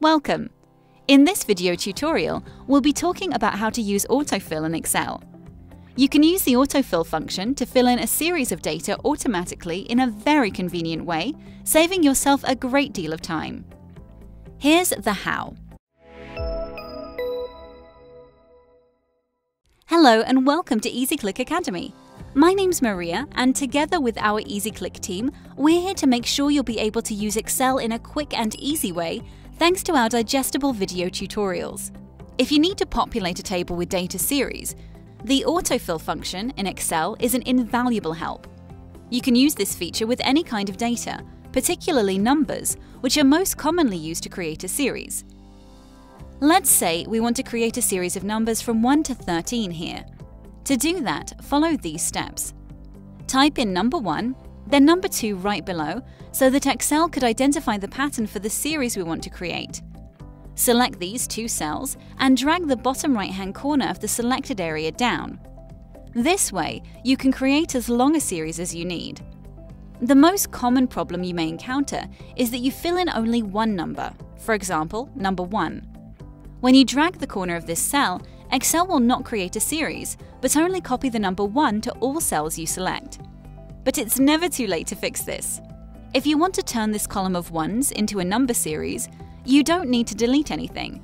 Welcome! In this video tutorial, we'll be talking about how to use autofill in Excel. You can use the autofill function to fill in a series of data automatically in a very convenient way, saving yourself a great deal of time. Here's the how. Hello and welcome to EasyClick Academy. My name's Maria, and together with our EasyClick team, we're here to make sure you'll be able to use Excel in a quick and easy way thanks to our digestible video tutorials. If you need to populate a table with data series, the autofill function in Excel is an invaluable help. You can use this feature with any kind of data, particularly numbers, which are most commonly used to create a series. Let's say we want to create a series of numbers from 1 to 13 here. To do that, follow these steps. Type in number 1, then number 2 right below, so that Excel could identify the pattern for the series we want to create. Select these two cells and drag the bottom right-hand corner of the selected area down. This way, you can create as long a series as you need. The most common problem you may encounter is that you fill in only one number, for example, number 1. When you drag the corner of this cell, Excel will not create a series, but only copy the number 1 to all cells you select. But it's never too late to fix this. If you want to turn this column of ones into a number series, you don't need to delete anything.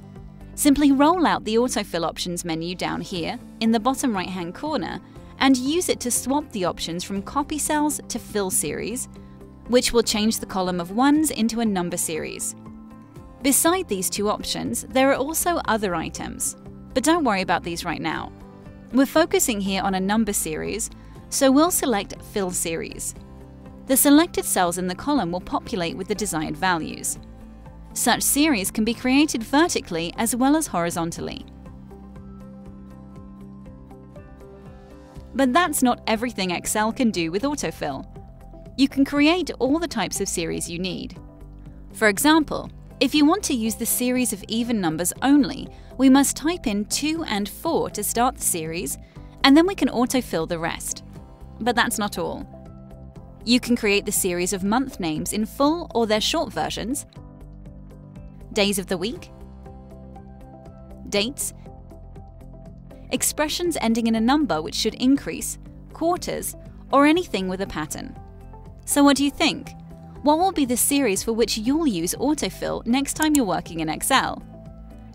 Simply roll out the Autofill Options menu down here in the bottom right-hand corner and use it to swap the options from Copy Cells to Fill Series, which will change the column of ones into a number series. Beside these two options, there are also other items, but don't worry about these right now. We're focusing here on a number series, so we'll select Fill Series. The selected cells in the column will populate with the desired values. Such series can be created vertically as well as horizontally. But that's not everything Excel can do with autofill. You can create all the types of series you need. For example, if you want to use the series of even numbers only, we must type in 2 and 4 to start the series, and then we can autofill the rest. But that's not all. You can create the series of month names in full or their short versions, days of the week, dates, expressions ending in a number which should increase, quarters, or anything with a pattern. So what do you think? What will be the series for which you'll use autofill next time you're working in Excel?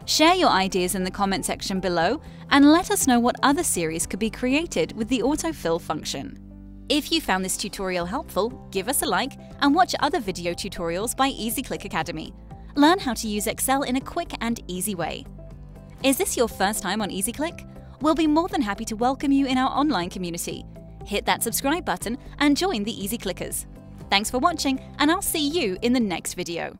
Share your ideas in the comment section below and let us know what other series could be created with the autofill function. If you found this tutorial helpful, give us a like and watch other video tutorials by EasyClick Academy. Learn how to use Excel in a quick and easy way. Is this your first time on EasyClick? We'll be more than happy to welcome you in our online community. Hit that subscribe button and join the Easy Clickers. Thanks for watching, and I'll see you in the next video.